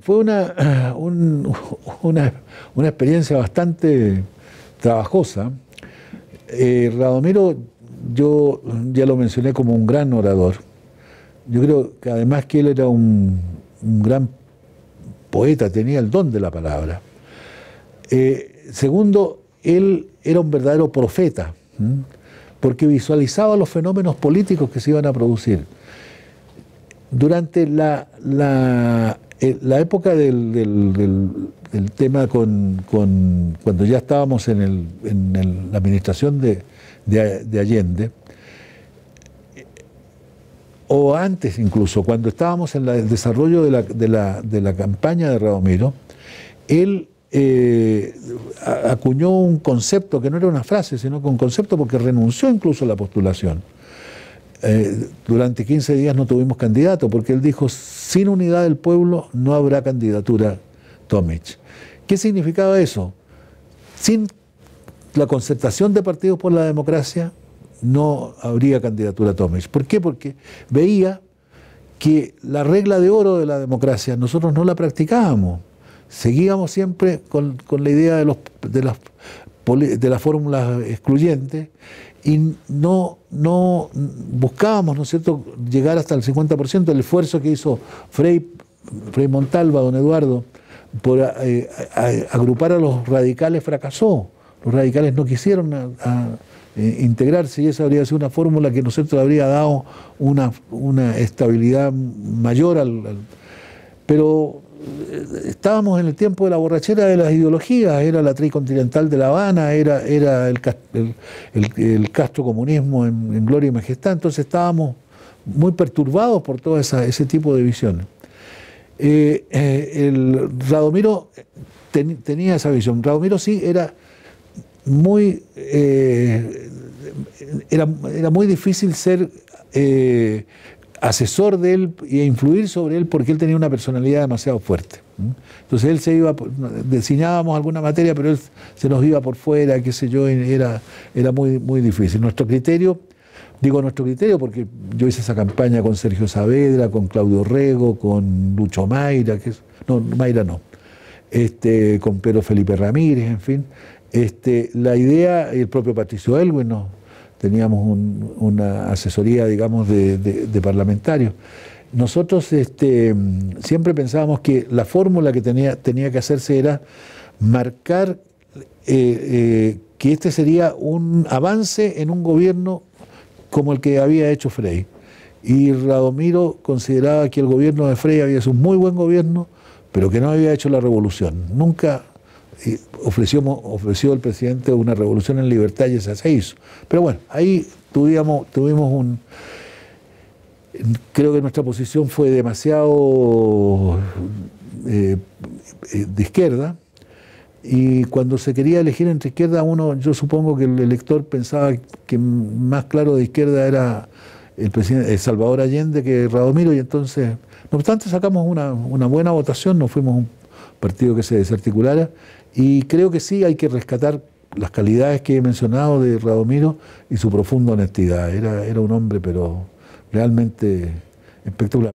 fue una, una, una, experiencia bastante trabajosa. Eh, Radomiro, yo ya lo mencioné como un gran orador. Yo creo que además que él era un, gran poeta, tenía el don de la palabra. Eh, segundo, él era un verdadero profeta, porque visualizaba los fenómenos políticos que se iban a producir. Durante la, la, eh, época del, tema con, cuando ya estábamos en, la administración de, Allende, o antes incluso, cuando estábamos en el desarrollo de la, campaña de Radomiro, él eh, acuñó un concepto que no era una frase, sino que un concepto porque renunció incluso a la postulación. Eh, durante 15 días no tuvimos candidato, porque él dijo, sin unidad del pueblo no habrá candidatura Tomic. ¿Qué significaba eso? Sin la concertación de partidos por la democracia no habría candidatura Tomic. ¿Por qué? Porque veía que la regla de oro de la democracia nosotros no la practicábamos. Seguíamos siempre con, la idea de, los, de, las, de las fórmulas excluyentes y no, no buscábamos, ¿no es cierto?, llegar hasta el 50% del esfuerzo que hizo Frei, Frei Montalva, don Eduardo, por eh, agrupar a los radicales fracasó. Los radicales no quisieron eh, integrarse y esa habría sido una fórmula que nosotros habría dado una, una estabilidad mayor al, pero estábamos en el tiempo de la borrachera de las ideologías, era la tricontinental de La Habana, era, era el, el, castrocomunismo en, gloria y majestad, entonces estábamos muy perturbados por todo ese tipo de visiones. Eh, eh, el Radomiro tenía esa visión, Radomiro sí era muy, eh, era, era, muy difícil ser asesor de él e influir sobre él porque él tenía una personalidad demasiado fuerte. Entonces él se iba, diseñábamos alguna materia, pero él se nos iba por fuera, qué sé yo, era, era muy, muy difícil. Nuestro criterio, digo nuestro criterio porque yo hice esa campaña con Sergio Saavedra, con Claudio Rego, con Lucho Mayra, que no, Mayra no, este, con Pedro Felipe Ramírez, en fin. Este, la idea, el propio Patricio Elwin no teníamos una asesoría, digamos, de, parlamentarios. Nosotros este, siempre pensábamos que la fórmula que tenía, tenía que hacerse era marcar eh, eh, que este sería un avance en un gobierno como el que había hecho Frey. Y Radomiro consideraba que el gobierno de Frey había sido un muy buen gobierno, pero que no había hecho la revolución. Nunca ofreció, ofreció el presidente una revolución en libertad y esa se hizo. Pero bueno, ahí tuvimos, tuvimos un... Creo que nuestra posición fue demasiado eh, eh, de izquierda y cuando se quería elegir entre izquierda, uno, yo supongo que el elector pensaba que más claro de izquierda era el presidente Salvador Allende que Radomiro y entonces, no obstante, sacamos una, buena votación, no fuimos un partido que se desarticulara y creo que sí hay que rescatar las calidades que he mencionado de Radomiro y su profunda honestidad. Era, era un hombre, pero realmente espectacular.